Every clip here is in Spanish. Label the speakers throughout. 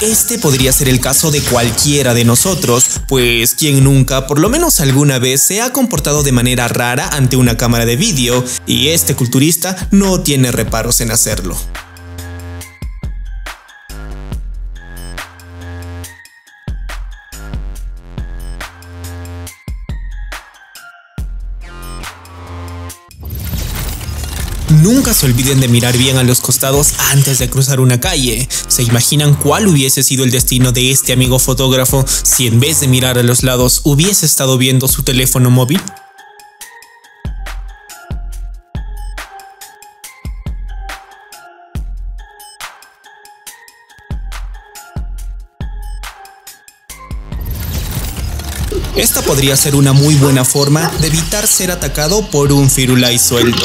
Speaker 1: Este podría ser el caso de cualquiera de nosotros, pues quien nunca, por lo menos alguna vez, se ha comportado de manera rara ante una cámara de vídeo, y este culturista no tiene reparos en hacerlo. Nunca se olviden de mirar bien a los costados antes de cruzar una calle. ¿Se imaginan cuál hubiese sido el destino de este amigo fotógrafo si en vez de mirar a los lados hubiese estado viendo su teléfono móvil? Esta podría ser una muy buena forma de evitar ser atacado por un firulai suelto.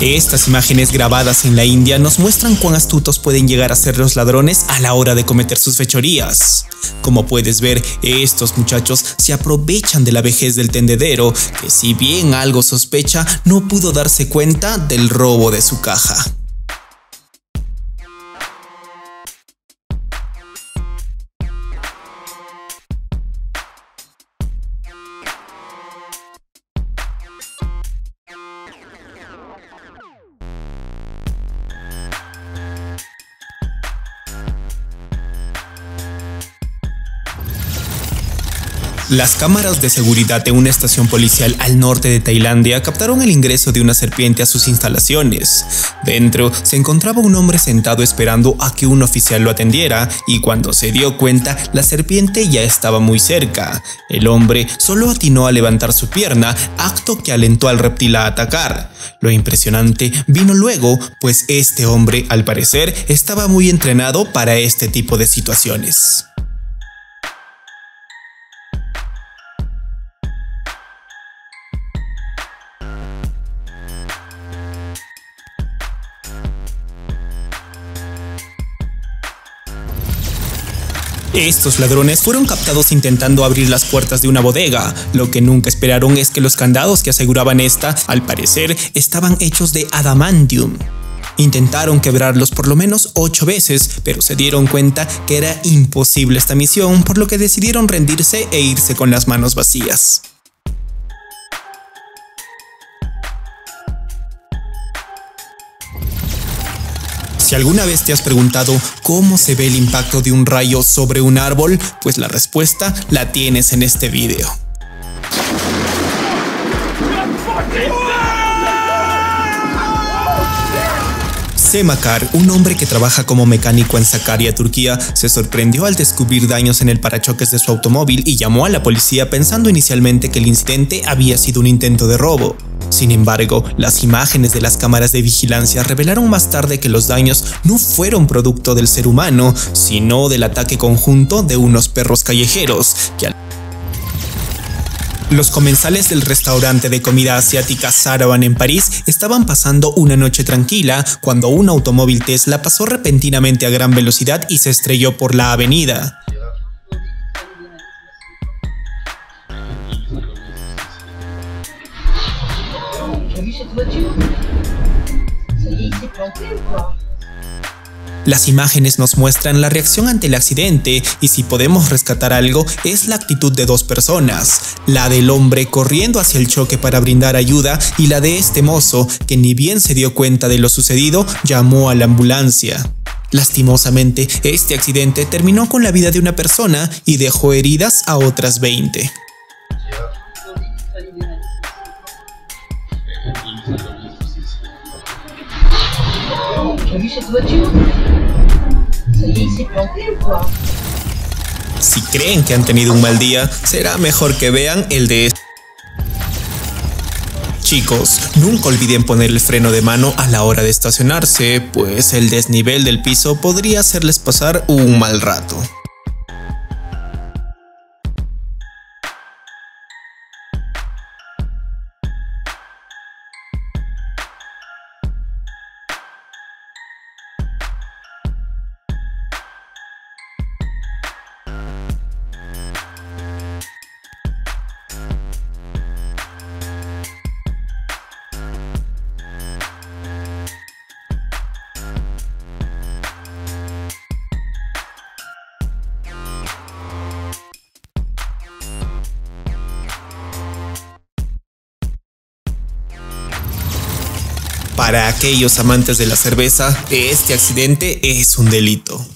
Speaker 1: Estas imágenes grabadas en la India nos muestran cuán astutos pueden llegar a ser los ladrones a la hora de cometer sus fechorías. Como puedes ver, estos muchachos se aprovechan de la vejez del tendedero, que si bien algo sospecha, no pudo darse cuenta del robo de su caja. Las cámaras de seguridad de una estación policial al norte de Tailandia captaron el ingreso de una serpiente a sus instalaciones. Dentro se encontraba un hombre sentado esperando a que un oficial lo atendiera y cuando se dio cuenta la serpiente ya estaba muy cerca. El hombre solo atinó a levantar su pierna, acto que alentó al reptil a atacar. Lo impresionante vino luego, pues este hombre al parecer estaba muy entrenado para este tipo de situaciones. Estos ladrones fueron captados intentando abrir las puertas de una bodega. Lo que nunca esperaron es que los candados que aseguraban esta, al parecer, estaban hechos de adamantium. Intentaron quebrarlos por lo menos ocho veces, pero se dieron cuenta que era imposible esta misión, por lo que decidieron rendirse e irse con las manos vacías. Si alguna vez te has preguntado cómo se ve el impacto de un rayo sobre un árbol, pues la respuesta la tienes en este video. Semakar, un hombre que trabaja como mecánico en Sakarya, Turquía, se sorprendió al descubrir daños en el parachoques de su automóvil y llamó a la policía pensando inicialmente que el incidente había sido un intento de robo. Sin embargo, las imágenes de las cámaras de vigilancia revelaron más tarde que los daños no fueron producto del ser humano, sino del ataque conjunto de unos perros callejeros los comensales del restaurante de comida asiática Saravan en París estaban pasando una noche tranquila cuando un automóvil Tesla pasó repentinamente a gran velocidad y se estrelló por la avenida. Las imágenes nos muestran la reacción ante el accidente y si podemos rescatar algo es la actitud de dos personas, la del hombre corriendo hacia el choque para brindar ayuda y la de este mozo que ni bien se dio cuenta de lo sucedido llamó a la ambulancia. Lastimosamente, este accidente terminó con la vida de una persona y dejó heridas a otras 20. Si creen que han tenido un mal día, será mejor que vean el de. Chicos, nunca olviden poner el freno de mano a la hora de estacionarse, pues el desnivel del piso podría hacerles pasar un mal rato. Para aquellos amantes de la cerveza, este accidente es un delito.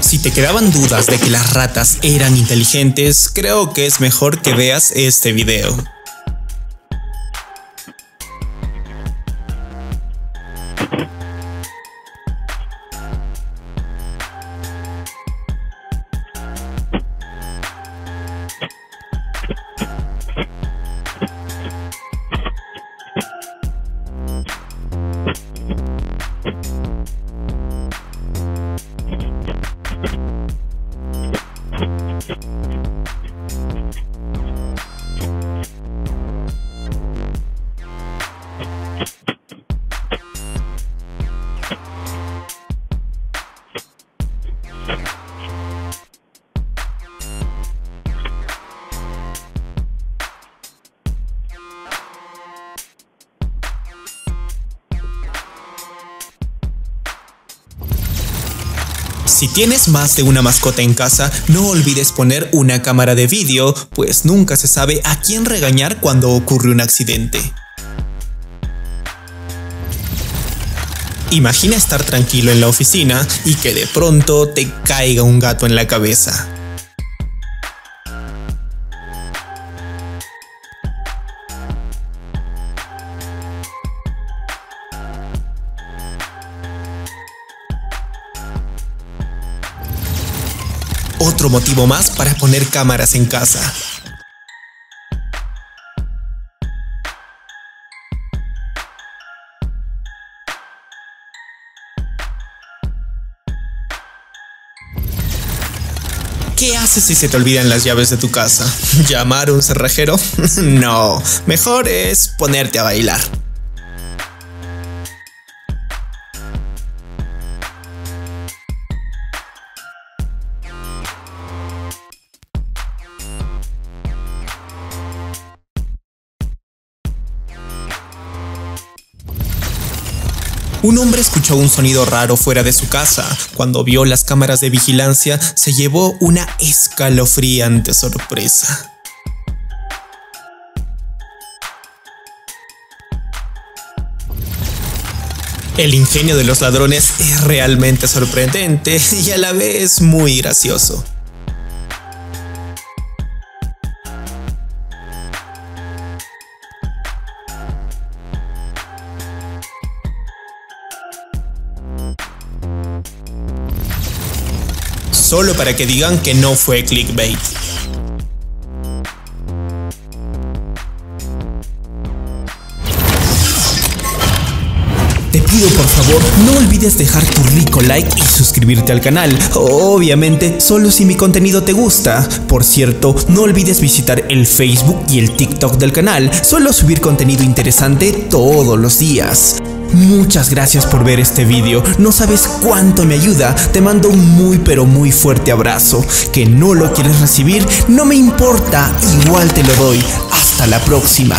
Speaker 1: Si te quedaban dudas de que las ratas eran inteligentes, creo que es mejor que veas este video. Si tienes más de una mascota en casa, no olvides poner una cámara de vídeo, pues nunca se sabe a quién regañar cuando ocurre un accidente. Imagina estar tranquilo en la oficina y que de pronto te caiga un gato en la cabeza. Otro motivo más para poner cámaras en casa. ¿Qué haces si se te olvidan las llaves de tu casa? ¿Llamar a un cerrajero? no, mejor es ponerte a bailar. Un hombre escuchó un sonido raro fuera de su casa. Cuando vio las cámaras de vigilancia, se llevó una escalofriante sorpresa. El ingenio de los ladrones es realmente sorprendente y a la vez muy gracioso. Solo para que digan que no fue clickbait. Te pido por favor, no olvides dejar tu rico like y suscribirte al canal. Obviamente, solo si mi contenido te gusta. Por cierto, no olvides visitar el Facebook y el TikTok del canal. Suelo subir contenido interesante todos los días. Muchas gracias por ver este vídeo, no sabes cuánto me ayuda, te mando un muy pero muy fuerte abrazo, que no lo quieres recibir, no me importa, igual te lo doy, hasta la próxima.